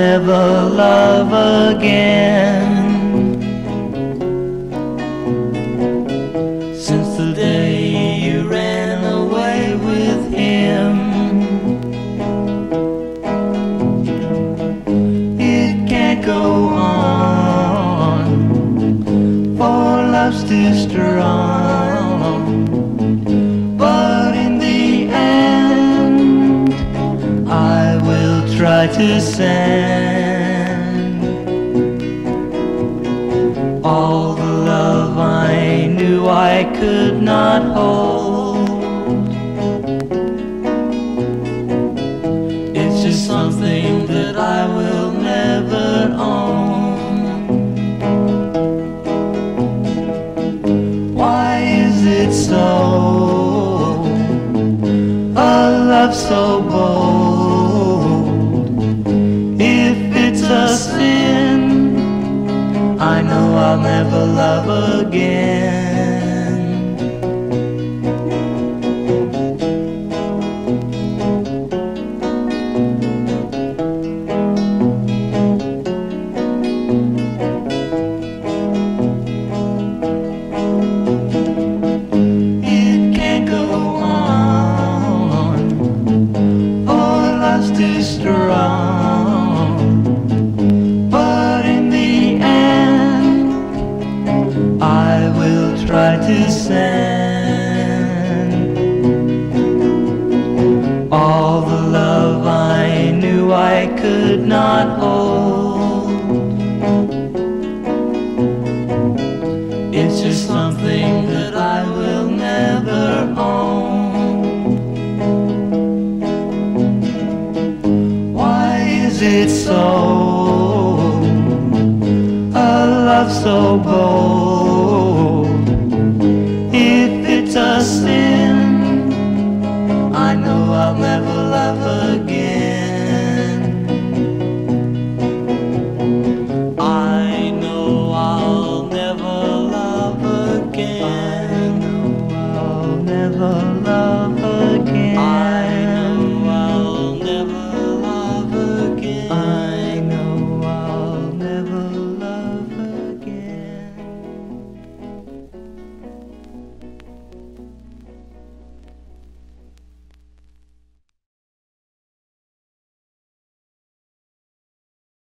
Never love again. Since the day you ran away with him, it can't go on, for love's too strong. Try to send all the love I knew I could not hold. It's just something that I will never own. Why is it so? A love so bold. I know I'll never love again. Strong. Could not hold. It's just something that I will never own. Why is it so? A love so bold. If it's a sin, I know I'll never love never love.